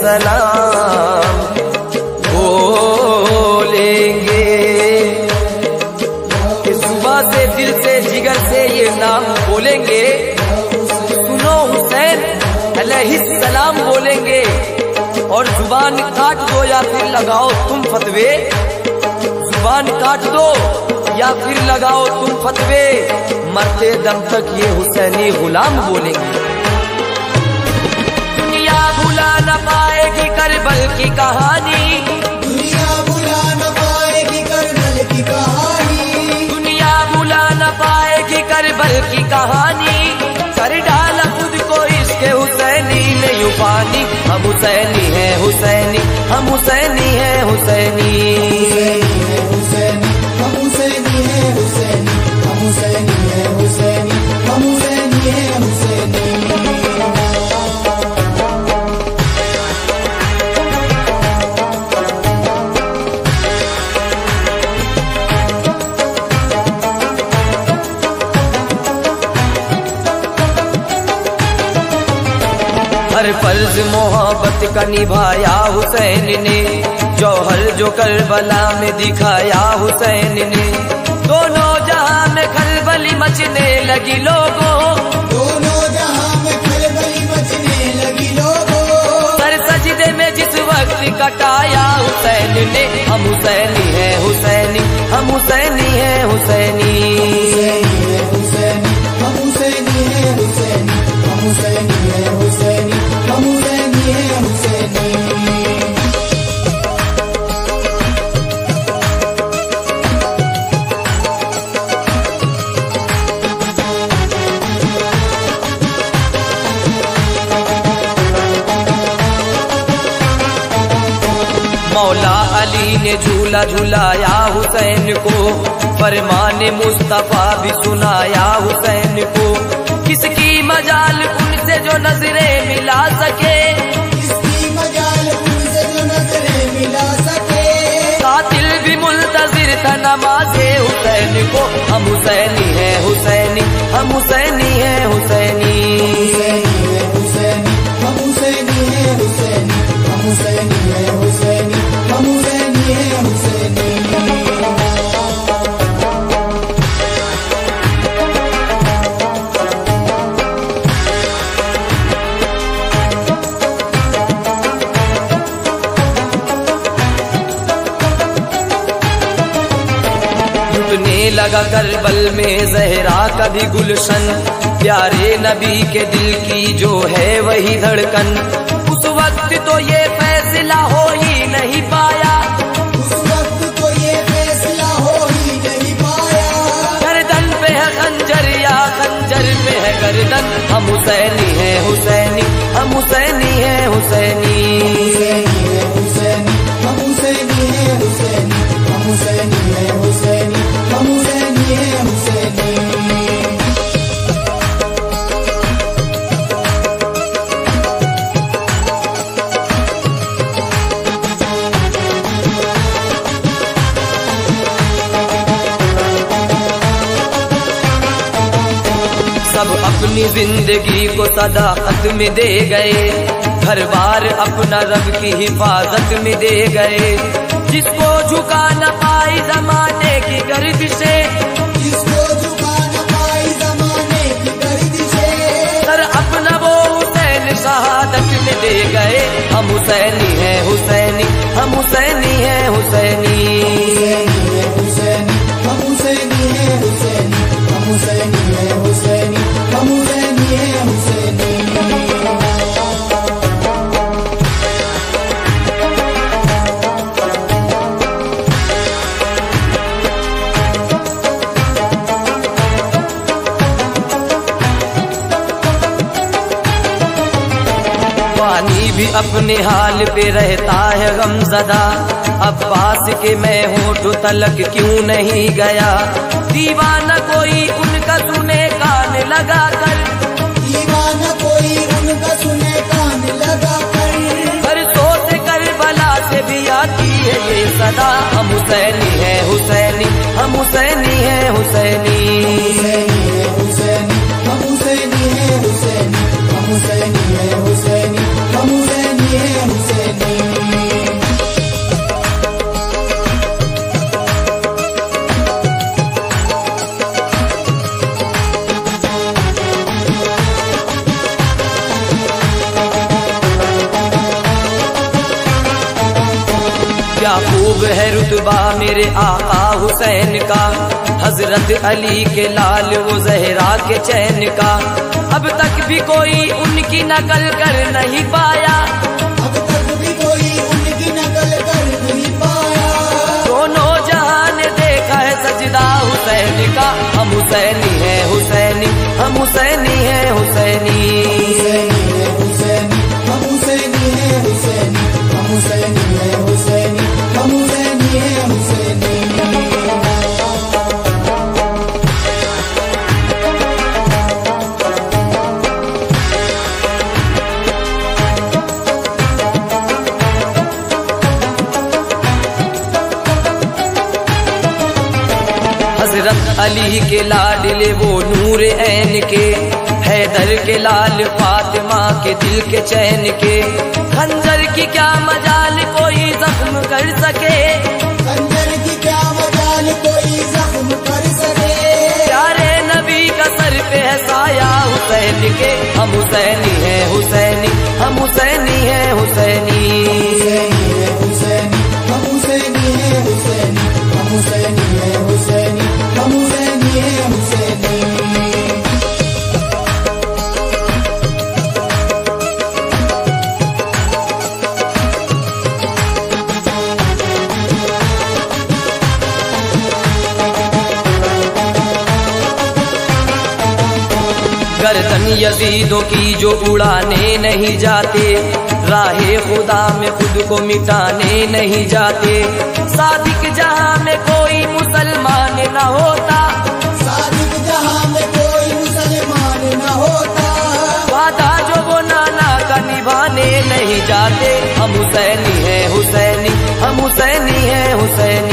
सलाम बोलेंगे। इस सुबह से दिल से जिगर से ये नाम बोलेंगे। सुनो हुसैन सलाम बोलेंगे। और ज़ुबान काट दो या फिर लगाओ तुम फतवे। ज़ुबान काट दो या फिर लगाओ तुम फतवे। मरते दम तक ये हुसैनी गुलाम बोलेंगे। की कहानी। दुनिया बुला न पाएगी करबल की कहानी। दुनिया बुला न पाएगी करबल की कहानी। कर डाला खुद को इसके हुसैनी ने यू पानी हम हुसैनी है हुसैनी हम हुसैनी है हुसैनी। हर फ़र्ज़ मोहब्बत का निभाया हुसैन ने। जौहर जो करबला में दिखाया हुसैन ने। दोनों जहाँ में खलबली मचने लगी लोगों। दोनों जहाँ में खलबली मचने लगी लोगों। सर सजदे में जिस वक्त कटाया हुसैन ने। अली ने झूला झुलाया हुसैन को फरमान मुस्तफ़ा भी सुनाया हुसैन को। किसकी मजाल उनसे जो नजरे मिला सके? इसकी मजाल उनसे जो नज़रें मिला सके? कातिल भी मुल्तजिर था नमाजे हुसैन को। हम हुसैनी है हुसैनी हम हुसैनी है हुसैनी। हुसैनी है हुसैनी। लुटने लगा करबल में जहरा का भी गुलशन। प्यारे नबी के दिल की जो है वही धड़कन। उस वक्त तो ये फैसला हो ही नहीं पाया। उस वक्त तो ये फैसला हो ही नहीं पाया। गर्दन पे है खंजर या खंजर पे है गर्दन। हम हुसैनी है हुसैनी हम हुसैनी है हुसैनी। अपनी ज़िंदगी को सदाकत में दे गए। घर बार अपना रब की हिफाजत में दे गए। जिसको झुका न पाई जमाने की गर्दिशे। सर, अपना वो हुसैन शहादत में दे गए। हम हुसैनी है हुसैनी, हम हुसैनी है हुसैनी। हुसैनी, हम हुसैनी है हुसैनी, हम हुसैनी भी अपने हाल पे रहता है गमजदा। अब्बास के मैं होठ तलक क्यों नहीं गया? दीवाना कोई उनका सुने कान लगा कर दीवाना कोई उनका सुने कान लगा कर बरसों से कर बला से भी आती है ये सदा। हम हुसैनी है हुसैनी हम हुसैनी है हुसैनी। खूब है रुतबा मेरे आका हुसैन का। हज़रत अली के लाल वो जहरा के चैन का। अब तक भी कोई उनकी नकल कर नहीं पाया। अब तक भी कोई उनकी नकल कर नहीं पाया। दोनों जहाँ ने देखा है सजदा हुसैन का। हम हुसैनी है हुसैनी हम हुसैनी है हुसैनी हुसैनी अली के लाडले वो नूर ऐन के हैदर के लाल फातिमा के दिल के चैन के। खंजर की क्या मजाल कोई जख्म कर सके? खंजर की क्या मजाल कोई जख्म कर सके? प्यारे नबी का सर पे है साया हुसैन के। हम हुसैनी है हुसैनी हम हुसैनी है हुसैनी। हुसैनी है हुसैनी यजीदों की जो उड़ाने नहीं जाते राहे खुदा में खुद को मिटाने नहीं जाते। सादिक जहाँ में कोई मुसलमान न होता। सादिक जहाँ में कोई मुसलमान न होता। वादा जो वो नाना का निभाने नहीं जाते। हम हुसैनी है हुसैनी हम हुसैनी है हुसैनी। हुसैनी